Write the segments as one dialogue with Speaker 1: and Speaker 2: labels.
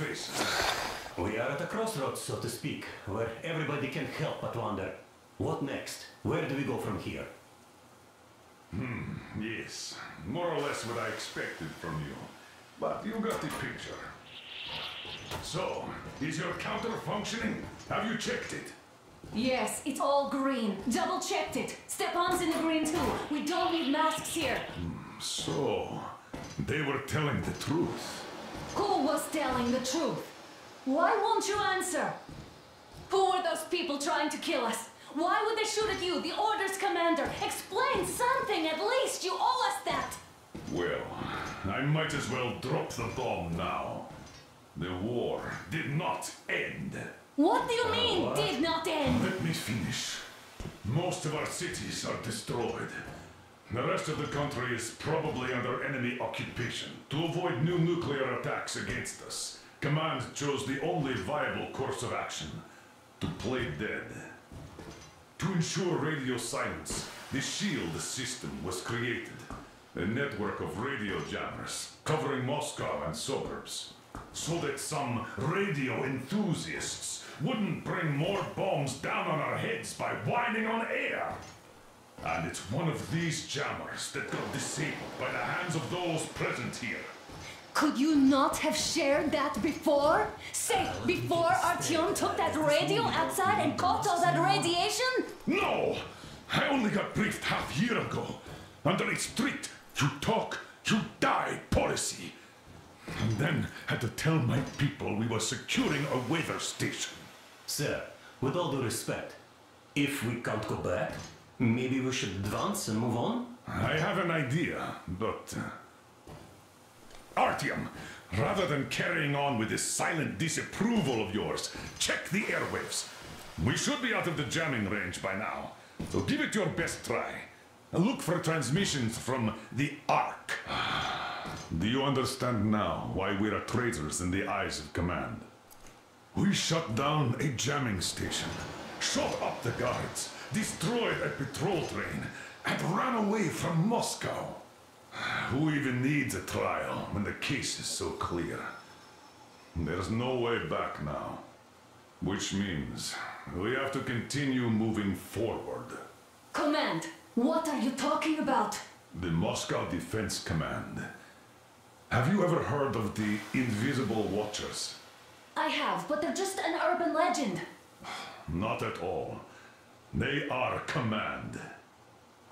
Speaker 1: faces.
Speaker 2: We are at a crossroads, so to speak, where everybody can help but wonder. What next? Where do we go from here?
Speaker 1: Hmm, yes, more or less what I expected from you. But you got the picture. So, is your counter functioning? Have you checked it?
Speaker 3: Yes, it's all green. Double checked it. Stepan's in the green too. We don't need masks here.
Speaker 1: So, they were telling the truth.
Speaker 3: Who was telling the truth? Why won't you answer? Who were those people trying to kill us? Why would they shoot at you, the Order's commander? Explain something at least. You owe us that.
Speaker 1: Well, I might as well drop the bomb now. The war did not end.
Speaker 3: What do you mean, did not end?
Speaker 1: Let me finish. Most of our cities are destroyed. The rest of the country is probably under enemy occupation. To avoid new nuclear attacks against us, Command chose the only viable course of action to play dead. To ensure radio silence, the SHIELD system was created. A network of radio jammers covering Moscow and suburbs. So that some radio enthusiasts wouldn't bring more bombs down on our heads by whining on air. And it's one of these jammers that got disabled by the hands of those present here.
Speaker 3: Could you not have shared that before? Say, uh, before Artyom took that radio outside and caught all that radiation?
Speaker 1: No! I only got briefed half a year ago. Under a strict, you talk, you die policy. And then had to tell my people we were securing a weather station.
Speaker 2: Sir, with all due respect, if we can't go back, maybe we should advance and move on?
Speaker 1: I have an idea, but. Uh... Artyom, rather than carrying on with this silent disapproval of yours, check the airwaves. We should be out of the jamming range by now, so give it your best try. Look for transmissions from the Ark. Do you understand now why we're traitors in the eyes of command? We shut down a jamming station, shot up the guards, destroyed a patrol train, and ran away from Moscow. Who even needs a trial when the case is so clear? There's no way back now. Which means we have to continue moving forward.
Speaker 3: Command, what are you talking about?
Speaker 1: The Moscow Defense Command. Have you ever heard of the Invisible Watchers?
Speaker 3: I have, but they're just an urban legend.
Speaker 1: Not at all. They are command.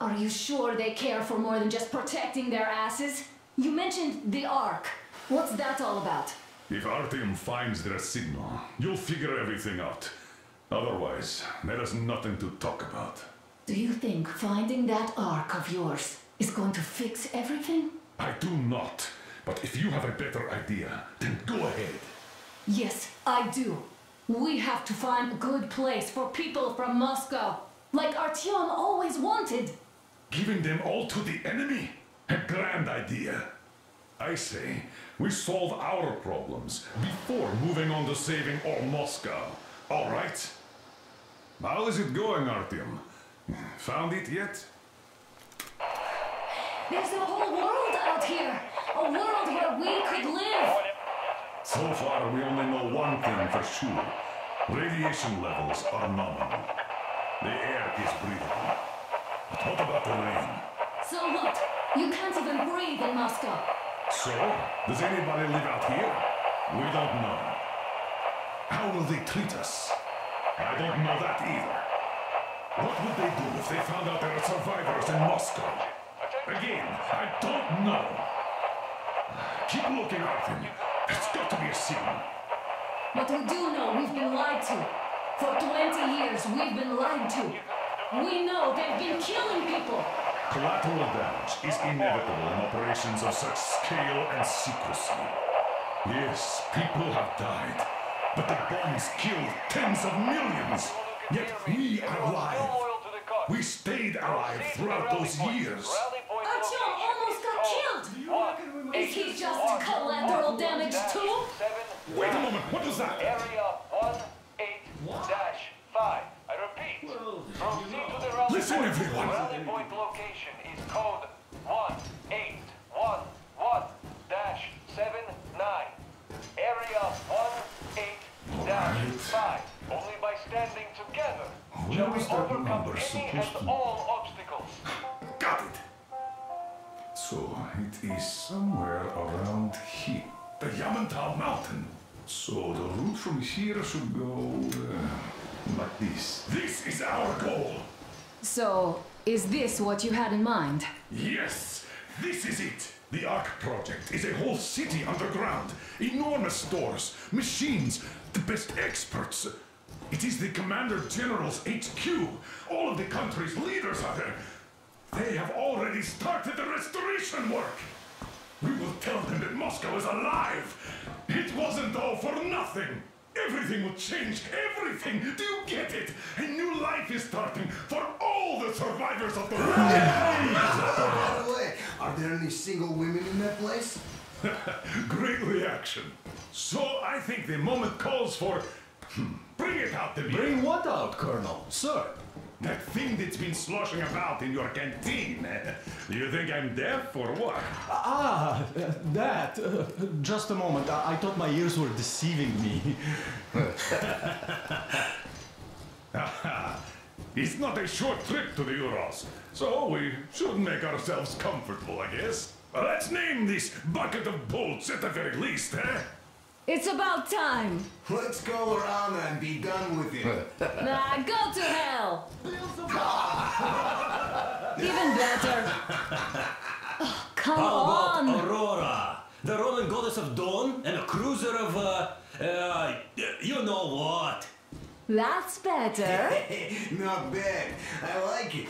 Speaker 3: Are you sure they care for more than just protecting their asses? You mentioned the Ark. What's that all about?
Speaker 1: If Artyom finds their signal, you'll figure everything out. Otherwise, there is nothing to talk about.
Speaker 3: Do you think finding that Ark of yours is going to fix everything?
Speaker 1: I do not. But if you have a better idea, then go ahead.
Speaker 3: Yes, I do. We have to find a good place for people from Moscow, like Artyom always wanted.
Speaker 1: Giving them all to the enemy? A grand idea. I say, we solve our problems before moving on to saving all Moscow. All right? How is it going, Artyom? Found it yet?
Speaker 3: There's a whole world out here. A world where we could live.
Speaker 1: So far, we only one thing for sure. Radiation levels are nominal. The air is breathable. But what about the rain?
Speaker 3: So what? You can't even breathe in Moscow.
Speaker 1: So, does anybody live out here? We don't know. How will they treat us? I don't know that either. What would they do if they found out there are survivors in Moscow? Again, I don't know. Keep looking at them. It's got to be a signal.
Speaker 3: But we do know we've been lied to. For 20 years, we've been lied to. We know they've been killing people.
Speaker 1: Collateral damage is inevitable in operations of such scale and secrecy. Yes, people have died, but the bombs killed tens of millions. Yet we are alive. We stayed alive throughout those years.
Speaker 3: Artyom almost got killed. Is he just collateral damage too?
Speaker 1: Wait a moment, what was that?
Speaker 4: Area 18-5. I repeat, proceed to the rally
Speaker 1: Listen,
Speaker 4: point.
Speaker 1: everyone!
Speaker 4: Rally point location is code 1811-79. Area 18-5. Right. Only by standing together
Speaker 1: shall we overcome any and
Speaker 4: all obstacles.
Speaker 1: Got it! So, it is somewhere around here. The Yamantau Mountain. So the route from here should go uh, like this. This is our goal.
Speaker 3: So, is this what you had in mind?
Speaker 1: Yes, this is it. The Ark Project is a whole city underground. Enormous stores, machines, the best experts. It is the Commander General's HQ. All of the country's leaders are there. They have already started the restoration work. We will tell them that Moscow is alive. It wasn't all for nothing. Everything will change. Everything. Do you get it? A new life is starting for all the survivors of the war.
Speaker 5: By the way, are there any single women in that place?
Speaker 1: Great reaction. So I think the moment calls for. hmm, Bring it out to me.
Speaker 6: Bring what out, Colonel? Sir?
Speaker 1: That thing that's been sloshing about in your canteen. Do you think I'm deaf or what?
Speaker 6: Ah, that. Uh, just a moment. I-, I thought my ears were deceiving me.
Speaker 1: It's not a short trip to the Urals, so we should make ourselves comfortable, I guess. Let's name this bucket of bolts at the very least, eh?
Speaker 3: It's about time!
Speaker 5: Let's go around and be done with it.
Speaker 3: Nah, go to hell! Even better. Oh, come
Speaker 2: How about
Speaker 3: on!
Speaker 2: Aurora? The Roman goddess of dawn and a cruiser of, uh, uh, you know what?
Speaker 3: That's better.
Speaker 5: Not bad. I like it.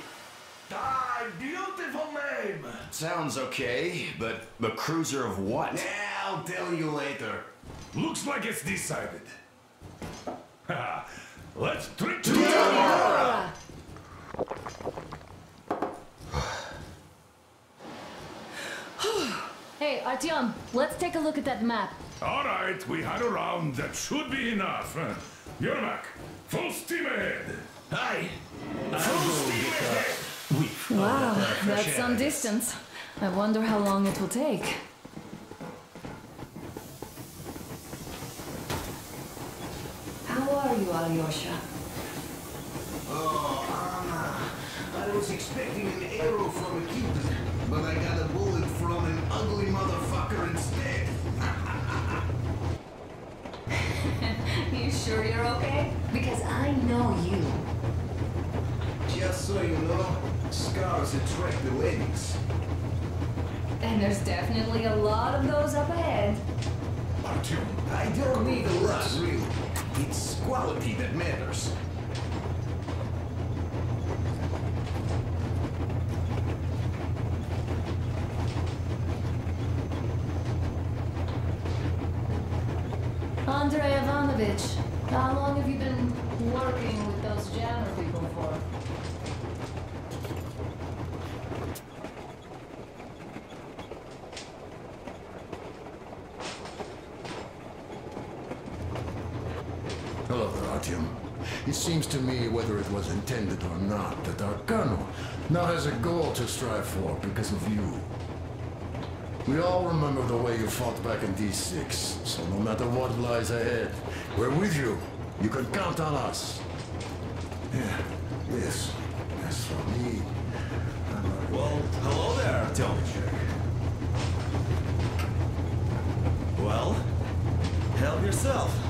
Speaker 4: Ah, beautiful name.
Speaker 7: Sounds okay, but the cruiser of what?
Speaker 5: Yeah, I'll tell you later.
Speaker 1: Looks like it's decided. let's drink to
Speaker 3: Aurora. hey, Artyom, let's take a look at that map.
Speaker 1: All right, we had a round. That should be enough. Yermak, full steam ahead.
Speaker 2: Hi.
Speaker 1: Full steam ahead.
Speaker 3: Wow, that's some distance. I wonder how long it will take. How are you, Alyosha?
Speaker 5: Oh, Anna. Ah, I was expecting an arrow from a cupid, but I got a bullet from an ugly motherfucker instead.
Speaker 3: You sure you're okay? Because I know you.
Speaker 5: Just so you know, scars attract the ladies.
Speaker 3: And there's definitely a lot of those up ahead.
Speaker 1: Artyom,
Speaker 5: I don't need a lot, really. It's quality that matters.
Speaker 3: Andrei Ivanovich, how long have you been working with those jammer people for?
Speaker 8: Hello there, Artyom. It seems to me, whether it was intended or not, that our colonel now has a goal to strive for because of you. We all remember the way you fought back in D6, so no matter what lies ahead, we're with you. You can count on us. Yeah, yes. As for me.
Speaker 9: Well, hello there, Artyom. Well, help yourself.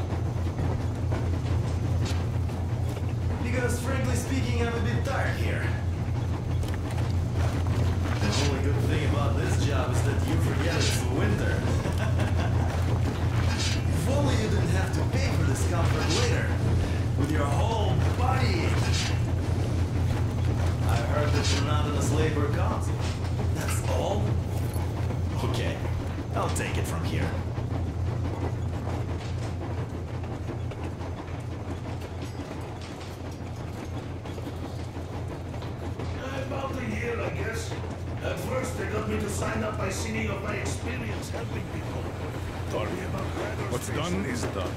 Speaker 9: Because frankly speaking, I'm a bit tired here. The only good thing about this job is that you forget it's winter. if only you didn't have to pay for this comfort later, with your whole body. I heard that you're not in a labor council. That's all? Okay, I'll take it from here.
Speaker 1: Year, I guess. At first, they got me to sign up by singing of my experience helping people. Told me about radar
Speaker 10: What's done is done.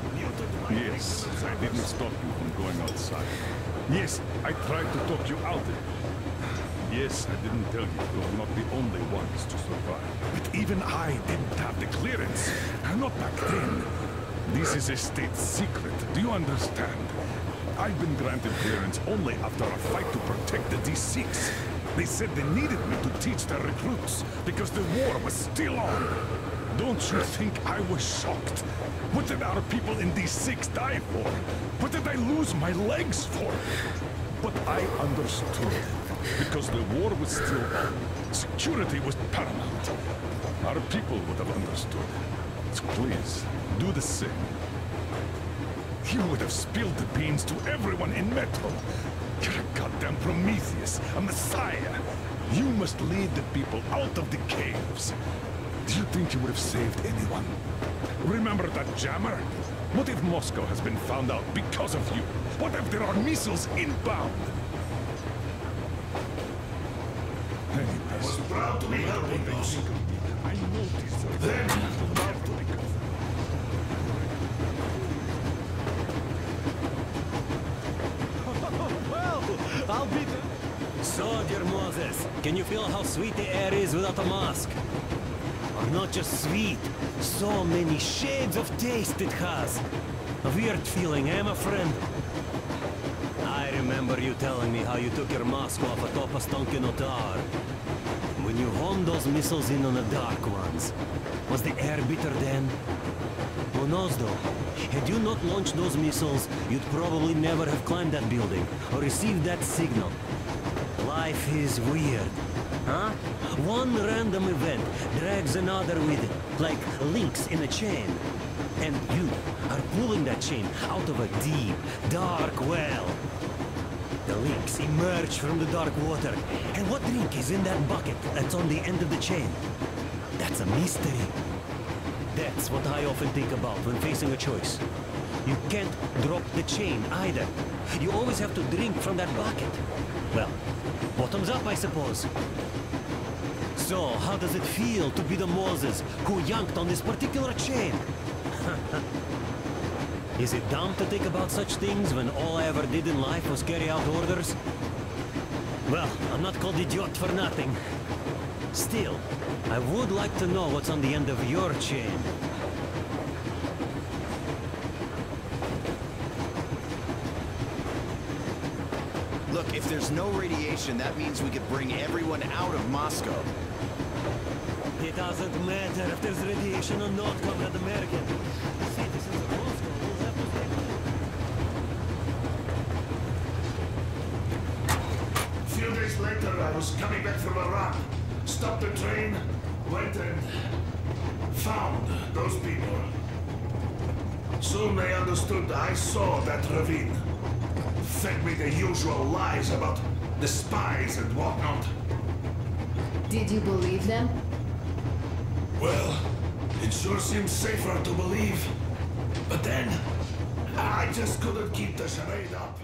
Speaker 10: Yes, I didn't stop you from going outside. Yes, I tried to talk you out of it. Yes, I didn't tell you you're not the only ones to survive. But even I didn't have the clearance. Not back then. This is a state secret. Do you understand? I've been granted clearance only after a fight to protect the D6.
Speaker 1: They said they needed me to teach their recruits because the war was still on. Don't you think I was shocked? What did our people in D6 die for? What did I lose my legs for? But I understood. Because the war was still on. Security was paramount. Our people would have understood. So please, do the same. You would have spilled the beans to everyone in Metro. You're a goddamn Prometheus, a messiah. You must lead the people out of the caves. Do you think you would have saved anyone? Remember that jammer? What if Moscow has been found out because of you? What if there are missiles inbound?
Speaker 10: I was proud to be helping those.
Speaker 1: I noticed that
Speaker 10: Then,
Speaker 1: about to recover.
Speaker 11: Well, I'll.
Speaker 2: So, dear Moses, can you feel how sweet the air is without a mask? Or not just sweet, so many shades of taste it has. A weird feeling, eh, my friend? I remember you telling me how you took your mask off atop Ostankino tower. When you homed those missiles in on the Dark Ones, was the air bitter then? Knows though? Had you not launched those missiles, you'd probably never have climbed that building or received that signal. Life is weird, huh? One random event drags another with it, like links in a chain. And you are pulling that chain out of a deep, dark well. The links emerge from the dark water. And what drink is in that bucket that's on the end of the chain? That's a mystery. That's what I often think about when facing a choice. You can't drop the chain either. You always have to drink from that bucket. Well, bottoms up, I suppose. So, how does it feel to be the Moses who yanked on this particular chain? Is it dumb to think about such things when all I ever did in life was carry out orders? Well, I'm not called idiot for nothing. Still, I would like to know what's on the end of your chain.
Speaker 7: Look, if there's no radiation, that means we could bring everyone out of Moscow.
Speaker 2: It doesn't matter if there's radiation or not, Comrade American. The citizens of Moscow will have to stay
Speaker 10: A few days later, I was coming back from a run. Stopped the train, went and found those people. Soon they understood I saw that ravine. Fed me the usual lies about the spies and whatnot.
Speaker 3: Did you believe them?
Speaker 10: Well, it sure seems safer to believe. But then, I just couldn't keep the charade up.